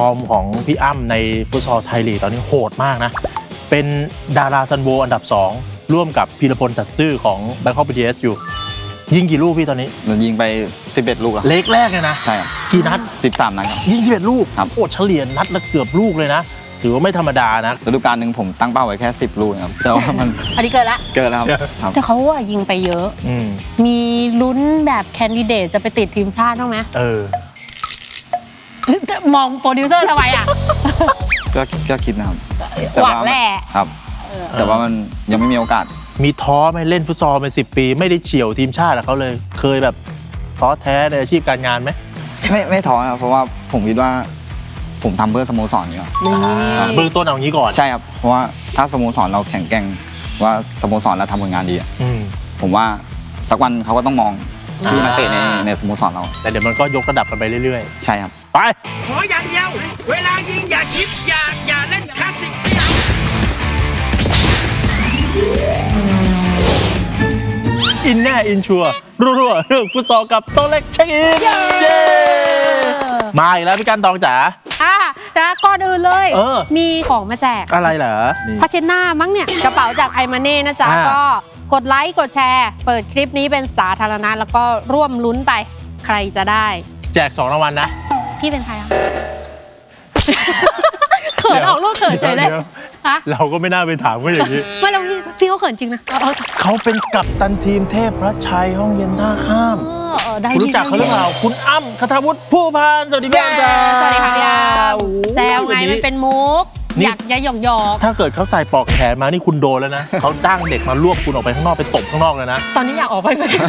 ฟอร์มของพี่อั้มในฟุตซอลไทยลีกตอนนี้โหดมากนะ เป็นดาวซัลโวอันดับ 2 ร่วมกับพีรพลสัตย์ซื่อของแบงค็อกบีทีเอสอยู่ ยิงกี่ลูกพี่ตอนนี้มันยิงไป 11 ลูกแล้วเลกแรกเลยนะ ใช่ครับกี่นัด 13 นัดครับยิง 11 ลูกครับโอ้เฉลี่ยนัดละเกือบลูกเลยนะ ถือว่าไม่ธรรมดานะฤดูกาลหนึ่งผมตั้งเป้าไว้แค่ 10 ลูกนะครับแต่ว่ามันอันนี้เกิดละเกินแล้วครับครับแต่เขาอะยิงไปเยอะอืมมีลุ้นแบบ candidate จะไปติดทีมชาติบ้างไหมเออ มองโปรดิวเซอร์ทำไมอะ ก็ก็คิดนะครับแต่หวัว่างแหละครับ แต่ว่ามันยังไม่มีโอกาส มีท้อไหมเล่นฟุตซอลมาสิบปี ไม่ได้เฉียดทีมชาติกับเขาเลย เคยแบบท้อแท้ในอาชีพการงานไหมไม่ไม่ท้อนะครับเพราะว่าผมคิดว่าผมทำเพื่อสโมสรนี่ครับนี่เบื้องต้นเอางี้ก่อนใช่ครับเพราะว่าถ้าสโมสรเราแข็งแกร่งว่าสโมสรเราทำผลงานดีอะอืมผมว่าสักวันเขาก็ต้องมองที่อ่านันักเตะในในสโมสรเราแต่แต่เดี๋ยวมันก็ยกระดับกันไปเรื่อยใช่ครับๆ ไป ขออย่างเดียว เวลายิงอย่าชิปอย่าอย่าเล่นคลาสสิกไม่เอาอินแน่อินชัวร์รัวๆเรื่องฟุตซอลกับโตะเล็กเช็คอินเย้มาอีกแล้วพี่กันตองจ๋าอะนะก่อนอื่นเลย เออ มีของมาแจกอะไรเหรอนี่พัชเชน่ามั้งเนี่ย กระเป๋าจากไอมาเน่นะจ๊ะอ่า ก็กดไลค์ กดแชร์ เปิดคลิปนี้เป็นสาธารณะ แล้วก็ร่วมลุ้นไปใครจะได้ แจกสองรางวัลนะ พี่เป็นใครอะเขินออกลูกเขินเฉยเลยดี๋วฮะเราก็ไม่น่าไปถามเขาอย่างนี้ไม่แล้วพี่พี่เขาเขินจริงนะเอาเอาเขาเป็นกัปตันทีมเทพพระชัยห้องเย็นท่าข้ามเออเออได้คุณรู้จักเขาหรือเปล่าคุณอ้ำคทาวุฒิผู้พานสวัสดีพี่อ้ำจ้าสวัสดีค่ะพี่อาร์มโอ้โหแซวไงวันมันเป็นมุกนี่อยากจะหยอกหยอกถ้าเกิดเขาใส่ปลอกแขนมานี่คุณโดนแล้วนะเขาจ้างเด็กมารวบคุณออกไปข้างนอกไปตบข้างนอกเลยนะ ตอนนี้อยากออกไปเหมือนกัน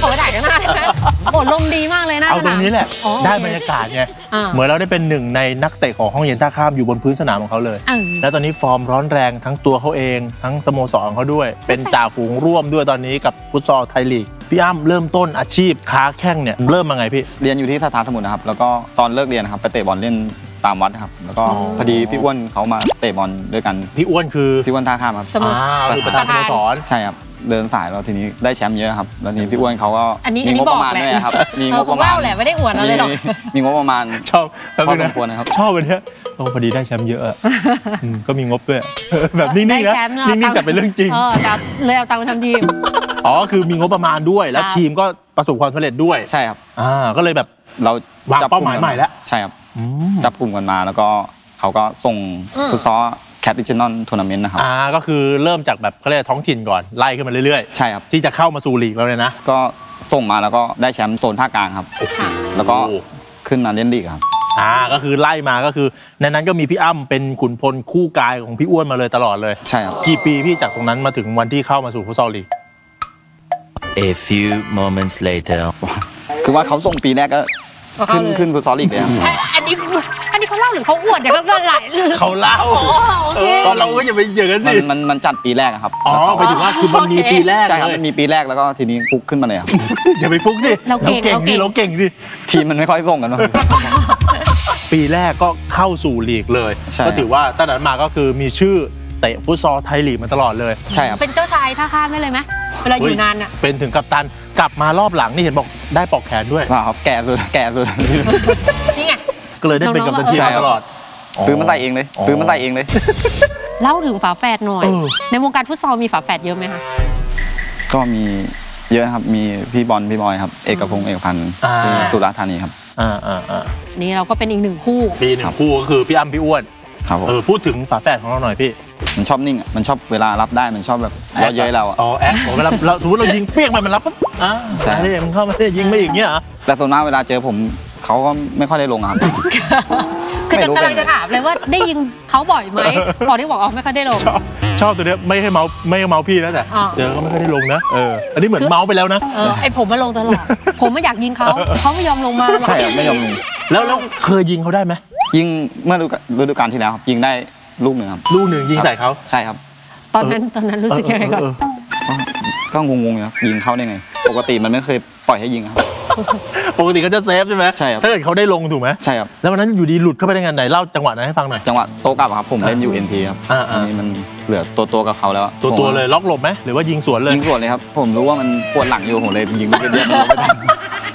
ออกไปถ่ายข้างหน้าได้ไหมโอ้ลมดีมากเลยหนะเอาตรงนี้แหละอ๋อได้บรรยากาศไงอ่าเหมือนเราได้เป็นหนึ่งในนักเตะของห้องเย็นท่าข้ามอยู่บนพื้นสนามของเขาเลยเออแล้วตอนนี้ฟอร์มร้อนแรงทั้งตัวเขาเอง ทั้งสโมสรของเขาด้วย เป็นจ่าฝูงร่วมด้วยตอนนี้กับฟุตซอลไทยลีกพี่อ้ำเริ่มต้นอาชีพค้าแข้งเนี่ยเริ่มมาไงพี่เรียนอยู่ที่สถานสมุทรนะครับแล้วก็ตอนเลิกเรียนนะครับไปเตะบอลเล่นตามวัดครับแล้วก็อ๋อพอดีพี่อ้วนเขามาเตะบอลด้วยกันพี่อ้วนคือพี่อ้วนท่าข้ามครับสโมสรอ่าคือประธานสโมสรใช่ครับ เดินสายแล้วทีนี้ได้แชมป์เยอะครับแล้วทีนี้พี่อ้วนเขาก็อันนี้มีอันนี้งบประมาณบอกแหละด้วยครับมีเองอบปคระงมาณเล่าแหละไม่ได้อวดอะไรหรอกมีมีงบประมาณชอบแป๊บนึงพอสมควรนะครับชอบวันเนี้ยโอ้พอดีได้แชมป์เยอะอะอืมก็มีงบด้วยแบบนิ่งได้ๆนะแชมป์เนอะนิ่งๆแต่เป็นเรื่องจริงเออแต่เลยเอาตังค์ไปทำทีมอ๋อคือมีงบประมาณด้วย แล้วครับทีมก็ประสบความสำเร็จด้วยใช่ครับอ่าก็เลยแบบเราวางจับเป้าหมายใหม่แล้วใช่ครับอืมจับกลุ่มกันมาแล้วก็เขาก็ส่งอืมฟุตซอล CAT ดิจิทัลทัวร์นาเมนต์นะครับอ่าก็คือเริ่มจากแบบเขาเรียกท้องถิ่นก่อนไล่ขึ้นมาเรื่อยใช่ครับๆที่จะเข้ามาสู่ลีกแล้วเลยนะ ก็ส่งมาแล้วก็ได้แชมป์โซนภาคกลางครับค่ะแล้วก็ขึ้นมาเล่นลีกครับอ่าก็คือไล่มาก็คือในนั้นก็มีพี่อั้มเป็นขุนพลคู่กายของพี่อ้วนมาเลยตลอดเลย ใช่ครับ กี่ปีพี่จากตรงนั้นมาถึงวันที่เข้ามาสู่ฟุตซอลลีก A few moments later. คือว่าเขาส่งปีแรกก็ขึ้นขึ้นฟุตซอลลีกเลยครับอันนี้อั นนี้เขาเล่าหรือเขาอวดอย่างนั้นหลายเขาเล่าอ๋อโอเคก็เราก็อย่าไปอย่างนั้นมัสินมันมันจัดปีแรกอะครับอ๋อแล้วเขาไปถึงว่าคือมันมีปีแรกใช่ครับเลมัยนมีปีแรกแล้วก็ทีนี้ฟุกขึ้นมาเลยครับอย่าไปฟุกสิเราเก่งสิเราเก่งเราเก่งสิทีมมันไม่ค่อยส่งกันเนอะปีแรกก็เข้าสู่ลีกเลยใช่ก็ถือว่าตั้งแต่นั้นมาก็คือมีชื่อเตะฟุตซอลไทยลีกมาตลอดเลยใช่ครับเป็นเจ้าชายท่าข้ามได้เลยไหมเวลาอยู่นานอะเป็นถึงกัปตันกลับมารอบหลังนี่เห็นบอกได้ปลอกแขนด้วยว้าวครับแก่สุดแก่สุดนี่ไง ก็เลยได้เป็นกัปตันทีมใช่มาครับตลอด ซื้อมาใส่เองเลย ซื้อมาใส่เองเลย เล่าถึงฝาแฝดหน่อยเออในวงการฟุตซอลมีฝาแฝดเยอะไหมคะก็มีเยอะนะครับ มีพี่บอลพี่บอยครับ เอกพงศ์เอกพันธ์อ่าที่สุราษฎร์ธานีครับอ่าอ่าอ่านี่เราก็เป็นอีกหนึ่งคู่ปีหนึ่งคู่ก็คือพี่อ้ำพี่อ้วนครับผมเออพูดถึงฝาแฝดของเราหน่อยพี่มันชอบนิ่งอะมันชอบเวลารับได้มันชอบแบบเย่อเย้ยเราอะอ๋อแอคเวลาเราสมมติเรายิงเปี้ยงไปมันรับปั๊บอ่าใช่ใช่มันเข้ามาได้ยิงไม่อีกเงี้ยเหรอแต่ส่วนมากเวลาเจอผม เขาก็ไม่ค่อยได้ลงอะครับ คือจะไม่รู้กำลังเป็นจะถามเลยว่าได้ยินเขาบ่อยไหมบอกที่บอกอ๋อไม่ค่อยได้ลง ชอบชอบตัวเนี้ยไม่ให้เมาส์ไม่ให้เมาส์พี่นะแต่อ่าเจอก็ไม่ค่อยได้ลงนะเอออันนี้เหมือนคือเมาส์ไปแล้วนะ เออไอผมมาลงตลอด ผมไม่อยากยิงเขาเขาไม่ยอมลงมาหรอกใช่ครับไม่ยอมลงแล้วแล้วเคยยิงเขาได้ไหมยิงเมื่อฤดูกาลฤดูกาลที่แล้วครับยิงได้ลูกหนึ่งครับ ลูกหนึ่งยิงใส่เขาใช่ครับตอนนั้นตอนนั้นรู้สึกยังไงก่อนเออก็ก็งงๆอยู่ครับยิงเข้าได้ไง ปกติมันไม่เคยปล่อยให้ยิงครับ ปกติเขาจะเซฟใช่ไหมใช่ครับถ้าเกิดเขาได้ลงถูกไหมใช่ครับแล้ววันนั้นอยู่ดีหลุดเข้าไปได้ไงไหนเล่าจังหวะนั้นให้ฟังหน่อยจังหวะโตะกลับอะครับผมเล่นอยู่ NT ครับอ่าๆอันนี้มันเหลือตัวตัวๆกับเขาแล้วอะตัวผมตัวเลยล็อกหลบไหมหรือว่ายิงสวนเลยยิงสวนเลยครับผมรู้ว่ามันปวดหลังอยู่ผมเลยยิงลูกเดียวมันไม่ได้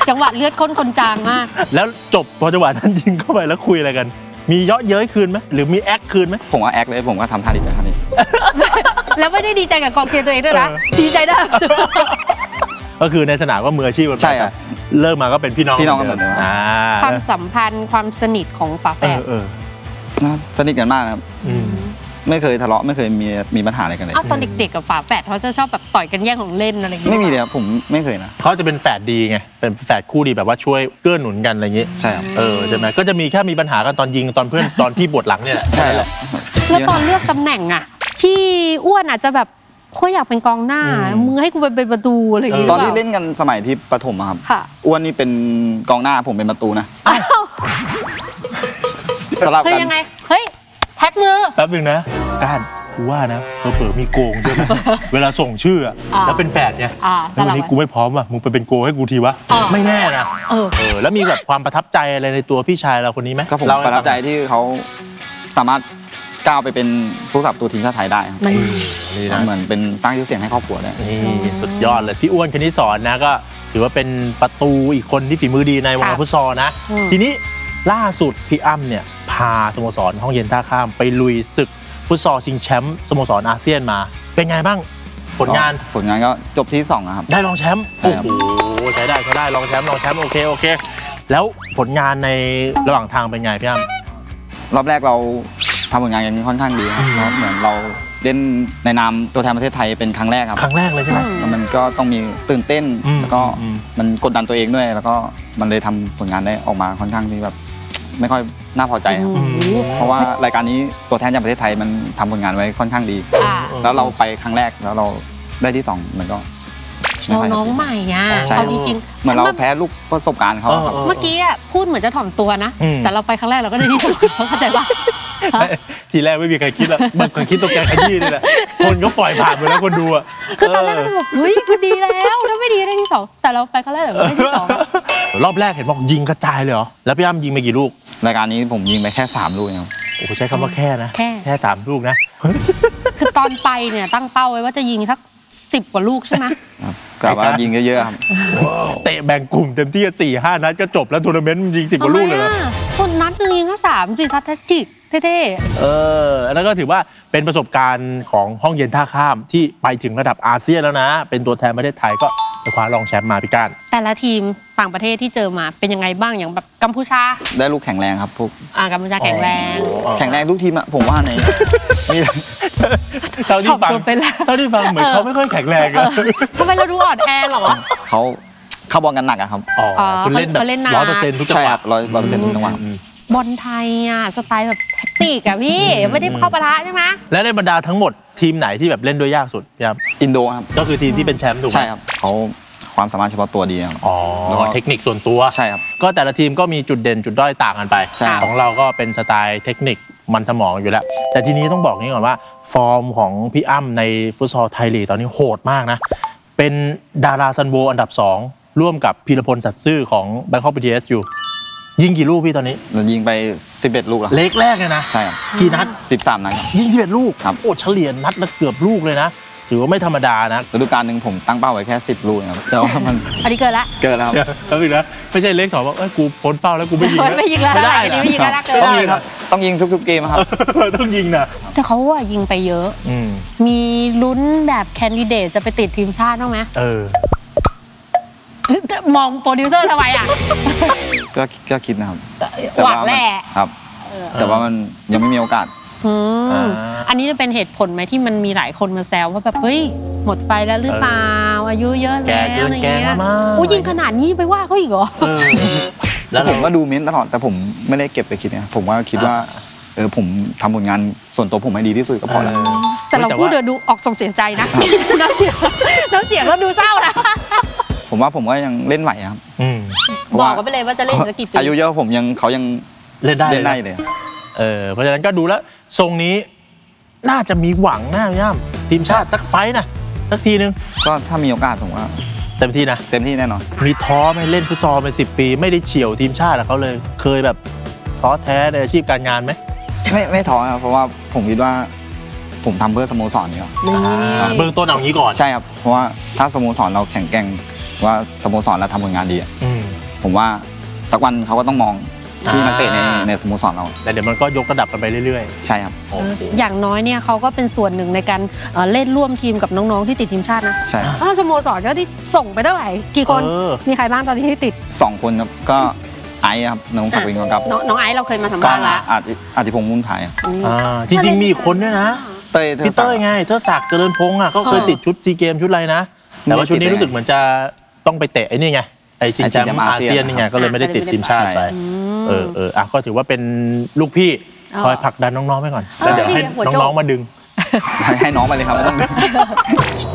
จังหวะเลือดข้นคนจางมากแล้วจบพอจังหวะนั้นยิงเข้าไปแล้วคุยอะไรกัน มีเยาะเย้ยคืนไหมหรือมีแอคคืนไหมผมว่าแอคเลยผมก็ทำท่าดีใจท่านี้แล้วไม่ได้ดีใจกับกองเชียร์ตัวเองด้วยนะเออดีใจได้ ก็คือในสนามก็มืออาชีพกันไปใช่ครับ เลิกมาก็เป็นพี่น้องพี่น้องกันเหมือนเดิมอ่าความสัมพันธ์ความสนิทของฝาแฝเอดอเออนะสนิทกันมากนะครับอืมไม่เคยทะเลาะไม่เคยมีมีปัญหาอะไรกันเลยเอ้าตอนเด็กๆกับฝาแฝดเขาจะชอบแบบต่อยกันแย่งของเล่นอะไรอย่างเงี้ยไม่มีเลยครับผมไม่เคยนะ เขาจะเป็นแฝดดีไงเป็นแฝดคู่ดีแบบว่าช่วยเกื้อหนุนกันอะไรอย่างงี้ใช่ครับ เออใช่ไหมก็จะมีแค่มีปัญหากันตอนยิงตอนเพื่อนตอนพี่บวชหลังเนี่ยแหละ ใช่ครับแล้วตอนเลือกตำแหน่งอะที่อ้วนอาจจะแบบ โคตรอยากเป็นกองหน้า มึงให้กูไปเป็นประตูอะไรอย่างเงี้ยตอนที่หรือปเล่นกันสมัยที่ประถมอะครับค่ะอ้วนนี่เป็นกองหน้าผมเป็นประตูนะอ้าวสลับเฮ้ยกันยังไง เฮ้ย แท็กมือแป๊บนึงนะก้านกูว่านะเผลอๆมีโกงด้วยนะเวลาส่งชื่ออะอ่าแล้วเป็นแฝดไงอ่าสแล้วลัวับนนี้ไว้กูไม่พร้อมอะมึงไปเป็นโกให้กูทีวะอ่าไม่แน่นะเออเออแล้วมีแบบความประทับใจอะไรในตัวพี่ชายเราคนนี้ไหมก็ผมเล่าให้ประทับใจฟังที่เขาสามารถ ก้าวไปเป็นผู้สับตัวทีมชาติไทยได้ครับมันนี่นะเหมือนเป็นสร้างชื่อเสียงให้ครอบครัวได้นี่สุดยอดเลยพี่อ้วนคณิตสอนนะก็ถือว่าเป็นประตูอีกคนที่ฝีมือดีในวงการค่ะฟุตซอลนะอืมทีนี้ล่าสุดพี่อ้ำเนี่ยพาสโมสรห้องเย็นท่าข้ามไปลุยศึกฟุตซอลชิงแชมป์สโมสรอาเซียนมา เป็นไงบ้างผลงานผลงานก็จบที่สองอะครับได้รองแชมป์ใช่โอ้ครับโหใช้ได้ใช้ได้รองแชมป์รองแชมป์โอเคโอเค แล้วผลงานในระหว่างทางเป็นไงพี่อ้ำรอบแรกเรา ทำผลงานกันค่อนข้างดีครับอืมเพราะเหมือนเราเล่นในนามตัวแทนประเทศไทยเป็นครั้งแรกครับครั้งแรกเลยใช่ไหมแล้วมันก็ต้องมีตื่นเต้น อืมแล้วก็อืม มันกดดันตัวเองด้วย แล้วก็มันเลยทำผลงานได้ออกมาค่อนข้างที่แบบไม่ค่อยน่าพอใจครับโอ้โหเพราะว่ารายการนี้ตัวแทนจากประเทศไทยมันทำผลงานไว้ค่อนข้างดี อ่าแล้วเราไปครั้งแรกแล้วเราได้ที่สองมันก็ไม่เราค่อยน้องใหม่อะใช่ เอาจริงเหมือนเรามื่แพ้ลูกประสบการณ์เขาอะครับเออเมื่อกี้อะพูดเหมือนจะถ่อมตัวนะ อืม แต่เราไปครั้งแรกเราก็ได้ที่สองเข้าใจปะ ทีแรกไม่มีใครคิดหรอกมันคนคิดตัวแกขยี้นี่แหละคนก็ปล่อยผ่านไปแล้วคนดูอะคือตอนแรกเราแบบเฮ้ยพอดีแล้วถ้าไม่ดีได้ที่สองแต่เราไปครั้งแรกแต่เราได้ที่สองรอบแรกเห็นบอกยิงกระจายเลยเหรอแล้วพี่อั้มยิงไปกี่ลูกรายการนี้ผมยิงไปแค่สามลูกเองครับโอ้โหใช้คำว่าแค่นะแค่แค่สามลูกนะ คือตอนไปเนี่ยตั้งเป้าไว้ว่าจะยิงสักสิบกว่าลูกใช่ไหมครับกะว่ายิงเยอะๆครับเตะแบ่งกลุ่มเต็มที่สี่ห้านัดก็จบแล้วทัวร์นาเมนต์ยิงสิบกว่าลูกเลยเหรอทำไมอะคนนัดหนึ่งยิงแค่สามสี่ซัดแท็กติก เท่เออ แล้วก็ถือว่าเป็นประสบการณ์ของห้องเย็นท่าข้ามที่ไปถึงระดับอาเซียนแล้วนะ เป็นตัวแทนประเทศไทยก็ไปคว้ารองแชมป์มาพี่ก้านๆแต่ละทีมต่างประเทศที่เจอมาเป็นยังไงบ้างอย่างแบบกัมพูชา ได้ลูกแข็งแรงครับพวกอ่ากัมพูชาแข็งแรง แข็งแรงทุกทีมอะผมว่าในมีเท่าที่ฟังถ่อมตัวไปแล้วเท่าที่ฟังเหมือนเขาไม่ค่อยแข็งแรงอะทำไมเราดูอ่อนแอเหรอเขาเข้าบอลกันหนักอะครับอ๋ออ๋อคุณเล่นแบบเขาเล่นนานร้อยเปอร์เซ็นต์ทุกจังใช่หครัวะบร้อยเปอร์เซ็นต์ทุกจังหวะอืม บอลไทยอะสไตล์แบบแท็กติกอะพี่ ไม่ได้เข้าปะทะใช่ไหมและในบรรดาทั้งหมดทีมไหนที่แบบเล่นด้วยยากสุดพี่อั้มอินโดครับ ก็คือทีมที่เป็นแชมป์ถูกไหมใช่ครับเขาความสามารถเฉพาะตัวดีครับ อ๋อแล้วก็ เทคนิคส่วนตัว ใช่ครับ ก็แต่ละทีมก็มีจุดเด่นจุดด้อยต่างกันไป ใช่ครับ ของเราก็เป็นสไตล์เทคนิคมันสมองอยู่แล้ว แต่ทีนี้ต้องบอกนี้ก่อนว่า ฟอร์มของพี่อั้มในฟุตซอลไทยลีกตอนนี้โหดมากนะ เป็นดาวซัลโวอันดับ 2 ร่วมกับพีรพลสัตย์ซื่อของแบงคอกบีทีเอสอยู่ ยิงกี่ลูกพี่ตอนนี้เรายิงไป 11 ลูกแล้ว เล็กแรกเลยนะ ใช่ครับ กี่นัด 13 นัดครับยิง 11 ลูกครับโอ้เฉลี่ยนัดละเกือบลูกเลยนะ ถือว่าไม่ธรรมดานะฤดูกาลหนึ่งผมตั้งเป้าไว้แค่ 10 ลูกครับ แต่ว่ามันอันนี้เกินละ เกินแล้วครับแล้วอีกนะไม่ใช่เลขสองว่าเอ้ยกูพ้นเป้าแล้วกูไม่ยิงแล้วไม่ยิงแล้วไม่ได้หลังจากนี้นะไม่ยิงแล้วนะเกินต้องยิงครับ ต้องยิงทุกๆเกมครับ ต้องยิงนะ แต่เขาว่ายิงไปเยอะอืมมีลุ้นแบบ candidate จะไปติดทีมชาติบ้างไหมเออ มองโปรดิวเซอร์ทำไมอะ ก็ก็คิดนะครับหวังแหละมันครับ แต่ว่ามันยังไม่มีโอกาสอืมอ่าอันนี้เป็นเหตุผลไหมที่มันมีหลายคนมาแซวว่าแบบเฮ้ยหมดไฟแล้วหรือเปล่าอายุเยอะแกแล้วเกินอะไรแกเงี้ยมากอู้ยิงขนาดนี้ไปว่าเขาอีกเหรอเออแล้วผมก็ดูเมนต์ตลอดแต่ผมไม่ได้เก็บไปคิดนะผมว่าคิดว่าเออผมทำผลงานส่วนตัวผมให้ดีที่สุดก็พอแล้วแต่เราพูดเดี๋ยวดูออกส่งเสียใจนะน้ำเสียงน้ำเสียงก็ดูเศร้านะ ผมว่าผมก็ยังเล่นไหวครับอืมเพราะบอว่ากกันไปเลยว่าจะเล่นอีกสักกี่ปีอายุเยอะผมยังเขายังเล่นได้เล่นได้เลยนะเลยเออเพราะฉะนั้นก็ดูแล้วทรงนี้น่าจะมีหวังนะพี่ย่ำทีมชาติสักไฟต์นะสักทีนึงก็ถ้ามีโอกาสผมว่าเต็มที่นะเต็มที่แน่นอนมีท้อไหมเล่นฟุตซอลไปสิปี ไม่ได้เฉียวทีมชาติกับเขาเลยเคยแบบท้อแท้ในอาชีพการงานไหมไม่ไม่ท้อครับเพราะว่าผมคิดว่าผมทำเพื่อสโมสรนี่ครับนี่อ่าเบื้องต้นเอางี้ก่อนใช่ครับเพราะว่าถ้าสโมสรเราแข็งแกร่ง ว่าสโมสรเราทำผลงานดีอะอืมผมว่าสักวันเขาก็ต้องมองที่อ่านันักเตะในในสโมสรเรา แต่เดี๋ยวมันก็ยกระดับกันไปเรื่อยใช่ครับๆโอเคอย่างน้อยเนี่ยเขาก็เป็นส่วนหนึ่งในการเอ่อเล่นร่วมทีมกับน้องๆที่ติดทีมชาตินะ ใช่ครับอ้าวสโมสรก็ที่ส่งไปเท่าไหร่ กี่คนเออมีใครบ้างตอนนี้ที่ติดสองคนครับ ก็ไอซ์ครับ น้องศักดิ์วินกับ น้องน้องไอซ์เราเคยมาสัมก็ภาษณ์ละอาทิอาทิพงษ์มุ่นผายครับอืมอ่าจริงๆมีอีกคนด้วยนะ เต้ยพี่เต้ยไง เทอศักดิ์เจริญพงษ์อะ ก็เคยเออติดชุดซีเกมชุดอะไรนะ แต่ว่าชุดนี้รู้สึกเหมือนจะ ต้องไปเตะไอ้นี่ไงไอชิงแชมป์อาเซียนนี่ไงก็เลยไม่ได้ติดทีมชาติไปเออเอออะก็ถือว่าเป็นลูกพี่อ๋อคอยผลักดันน้องๆไปก่อนเออแล้วเดี๋ยวให้พี่หัวโจกน้องๆมาดึง ให้น้องไปเลยครับไม่ต้อง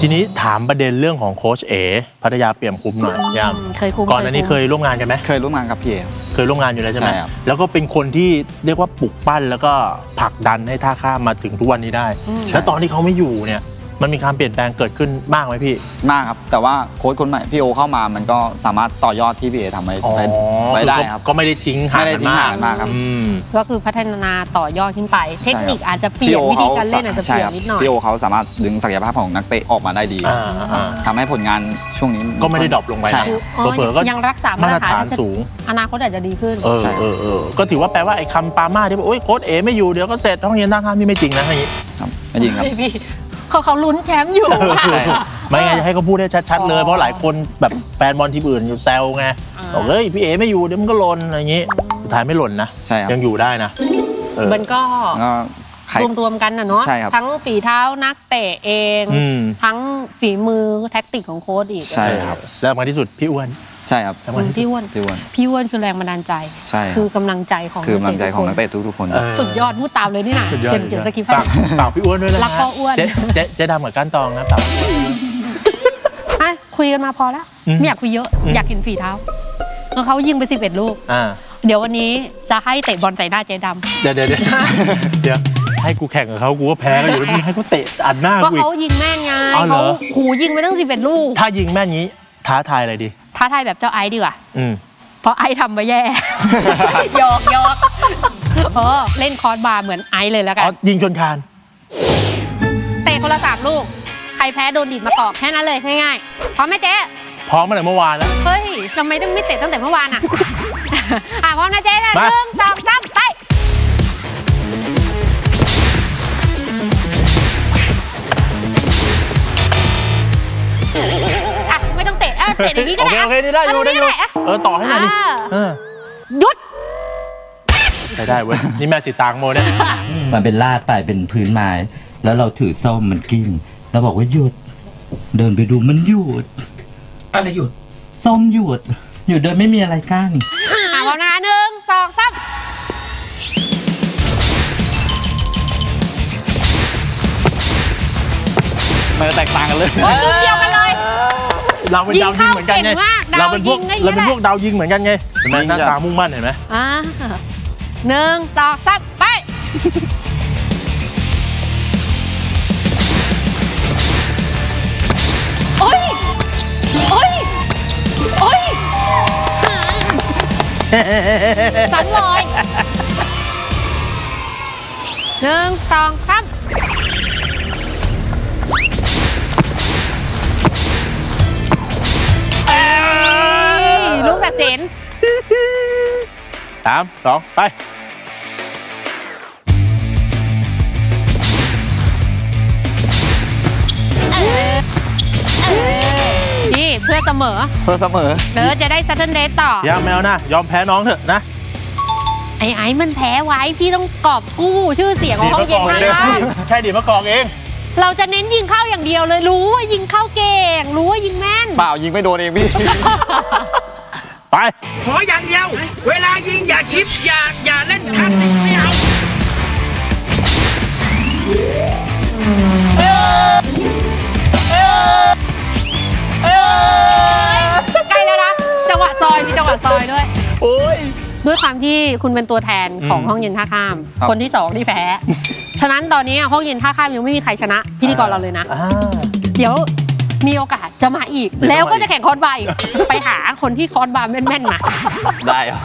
ทีนี้ถามประเด็นเรื่องของโค้ชเอ๋พัทยาเปี่ยมคุ้มหน่อยยามเคยคุมก่อนหน้านี้เคยร่วมงานกันไหมเคยร่วมงานกับพี่เอครับเคยร่วมงานอยู่แล้วใช่ไหมใช่ครับแล้วก็เป็นคนที่เรียกว่าปลุกปั้นแล้วก็ผลักดันให้ท่าข้ามมาถึงทุกวันนี้ได้อืมแล้วตอนที่เขาไม่อยู่เนี่ย มันมีการเปลี่ยนแปลงเกิดขึ้นบ้างไหมพี่มากครับ แต่ว่าโค้ชคนใหม่พี่โอเข้ามามันก็สามารถต่อยอดที่พี่เอทำไว้อ๋อไว้ไว้ได้ครับก็ไม่ได้ทิ้งห่างไม่ได้กันทิ้งมากห่างกันมากครับอืมก็คือพัฒนาต่อยอดขึ้นไป เทคนิคอาจจะเปลี่ยนวิธีการเล่นอาจจะเปลี่ยนใช่ครับนิดหน่อยพี่โอเขาสามารถดึงศักยภาพของนักเตะออกมาได้ดีอ่าอ่าทำให้ผลงานช่วงนี้ก็ไม่ได้ drop ลงไปใช่นะคืออ๋อเผลอๆก็ยังรักษามามาตตรรฐานฐานสูง อนาคตอาจจะดีขึ้นเออใช่เออเออก็ถือว่าแปลว่าไอ้คำปรามาสที่บอกโอ้ยโค้ชเอ๋ไม่อยู่เดี๋ยวก็เสร็จห้องเย็นท่าข้ามนี่ไม่จริงนะอย่างนี้ครับไม่จริงครับพี่ เขาเขาลุ้นแชมป์อยู่อะใช่ครับไม่ไงจะให้เขาพูดได้ชัด ๆ เลยอ๋อเพราะหลายคนแบบแฟนบอลทีมอื่นอยู่แซวไงอ่า บอกเฮ้ยพี่เอ๋ไม่อยู่เดี๋ยวมันก็หล่นอะไรอย่างนี้สุดท้ายไม่หล่นนะใช่ครับ ยังอยู่ได้นะเออ มันก็ก็ใคร รวมๆกันนะเนาะใช่ครับ ทั้งฝีเท้านักเตะเอง อืม ทั้งฝีมือแท็กติกของโค้ชอีก ใช่ครับ แล้วมาที่สุดพี่อ้วน ใช่ครับสำคัญที่สุด พี่อ้วนพี่อ้วนพี่อ้วนคือแรงบันดาลใจ ใช่ครับ คือกำลังใจของคือกำลังใจของนักเตะเตะทุกๆคนเออ สุดยอดพูดตามเลยนี่นะสุดยอดเขียนเขียนสคริปต์ให้ ฝากฝากพี่อ้วนด้วยนะรักพ่ออ้วน เจ๊เจ๊เจ๊ดำกับก้านตองนะฝาก อะคุยกันมาพอแล้วอืมไม่อยากคุยเยอะอืม อยากเห็นฝีเท้าแล้วเขายิงไป 11 ลูก อ่า เดี๋ยววันนี้จะให้เตะบอลใส่หน้าเจ๊ดเดี๋ยวเดี๋ยวเดี๋ยวเดี๋ยวให้กูแข่งกับเขากูก็แพ้ก็อยู่แล้วมึงให้เขาเตะอัดหน้าำก็กูอีกเขายิงแม่นไงอ๋อเหรเขาอ หูยิงไปตั้ง 11 ลูก ถ้ายิงแม่นงี้ท้าทายอะไรดี ท้าทายแบบเจ้าไอซ์ดีกว่าอืมเพราะไอซ์ทำไปแย่หยอกหยอกเออเล่นคอร์สบาร์เหมือนไอซ์เลยแล้วกัอ๋อนยิงจนคาน เตะคนละสามลูก ใครแพ้โดนดีดมากอกแค่นั้นเลยง่ายๆพร้อมไหมเจ๊พร้อมมาตั้งแต่เมื่อวานแล้วเฮ้ยทำไมต้องไม่เตะตั้งแต่เมื่อวานอะอะพร้อมนะเจ๊นะหมานึ่งสองสาม องเตะเออเตะอย่างนี้ก็โอได้เคโอเคนี่ได้อยู่ได้อยู่เาตรงนี้ก็ะเออต่อให้หน่อยดิอ่าเออหยุดใช้ได้เว้ยนี่แม่สีตางโมเนี่ยมันเป็นลาดไปเป็นพื้นไม้แล้วเราถือส้มมันกิ้งแล้วบอกว่าหยุด เดินไปดูมันหยุดอะไรหยุดส้มหยุดหยุดโดยไม่มีอะไรกั้นอะพร้อมนะคะหนึ่งสองสามมันแตกต่างกันเลยโอ้ยลูกเดียวกันเลย เราเป็นดาวยิงเหมือนกันไงยิงเข้าเก่งมากดาวเราเป็นพวกยิงไงเราเป็นเนี่ยพวกดาวยิงเหมือนกันไงเห็นไหมยิงหน้าแบบตามุ่งมั่นเห็นไหมอ่าหนึ่งสองสามไปโอ้ยโอ้ยโอ้ยซ้ำเลยหนึ่งสองสาม สามสองไปเออเออนี่เพื่อเสมอ เพื่อเสมอเออจะได้ sudden death ต่อ อย่าแมวนะ ยอมแพ้น้องเถอะนะ ไอ้ไอ้มันแพ้ไว้ พี่ต้องกอบกู้ชื่อเสียงของห้องเย็นดีทางมะกอกบ้านเองใช่ดีมะกอกเอง เราจะเน้นยิงเข้าอย่างเดียวเลยรู้ว่ายิงเข้าเก่ง รู้ว่ายิงแม่น เปล่ายิงไม่โดนเองพี่ ไปขออย่างเดียวเวลายิงอย่าชิปอย่าอย่าเล่นคลาสสิกไม่เอาใกล้แล้วนะจังหวะซอยมีจังหวะซอยด้วย โอ้ยด้วยความที่คุณเป็นตัวแทนของอืมห้องเย็นท่าข้ามครับคนที่สองที่แพ้ ฉะนั้นตอนนี้ห้องเย็นท่าข้ามยังไม่มีใครชนะพิธีกรเราเลยนะอ่าเดี๋ยว มีโอกาสจะมาอีกเดี๋ยวแล้วก็มาอีกจะแข่ง crossbar อีกไปหาคนที่ crossbar แม่นๆมาได้ครับ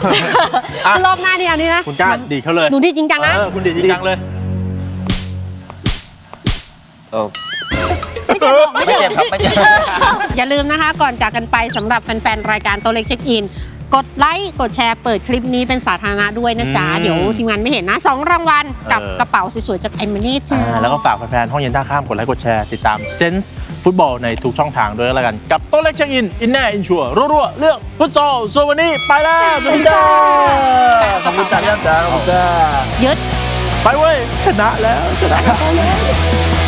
อะรอบหน้านี่เอานี่นะคุณกล้าดีดเขาเลยหนูดีจริงจังนะเออคุณดีดจริงจังเลยเออไม่เจ็บหรอกไม่ไม่เจ็เจ็บบครับไม่เจ็บอย่าลืมนะคะ ก่อนจากกันไปสำหรับแฟนๆรายการโต๊ะเล็กเช็คอิน กดไลค์กดแชร์เปิดคลิปนี้เป็นสาธารณะด้วยนะจ๊ะ อืม เดี๋ยวทีมงานไม่เห็นนะสองรางวัลกับเออกระเป๋าสวยๆจากไอมานี่จ้า อ่าแล้วก็ฝากแฟนๆห้องเย็นท่าข้ามกดไลค์กดแชร์ ติดตามเซนส์ฟุตบอลในทุกช่องทางด้วยแล้วกัน กับโต๊ะเล็กเช็คอิน อินแน่อินชัวร์ รัวๆเรื่องฟุตซอลส่วนวันนี้ไปแล้ว สวัสดีจ้าขอบคุณจ้าย่าจ้าขอบคุณจ้ายึด ไปเว้ย ชนะแล้วชนะแล้ว